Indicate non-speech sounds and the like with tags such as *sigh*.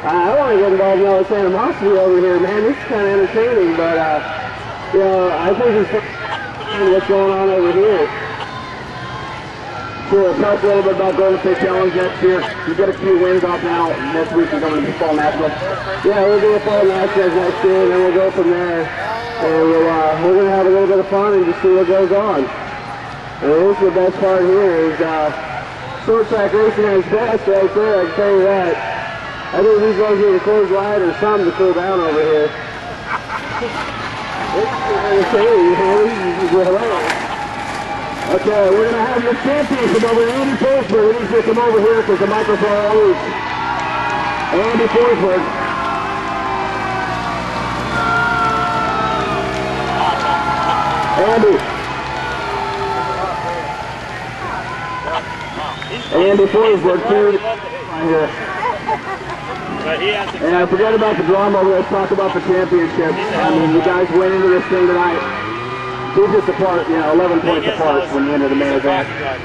I want to get involved in all this animosity over here, man. This is kind of entertaining, but, uh, you know, I think it's what's going on over here. Sure, talk a little bit about Golden State Challenge next year. You get a few wins off now. Next week you're going to the Fall Nationals. Yeah, we'll do a fall nationals next year, and then we'll go from there. And we'll, uh, we're going to have a little bit of fun and just see what goes on. And this is the best part here is uh, short track racing at its best right there, I can tell you that. I think these guys need a close light or something to cool down over here. Is *laughs* is. Okay, we're going to have your champion come over, Andy Forsberg. He needs to come over here because the microphone always... Andy Forsberg. Andy. Andy Forsberg, too. Right here. But he has And forget about the drama. Let's talk about the championship. I mean, you guys went into this thing tonight. Just apart, you know, 11 points apart when you enter the main event.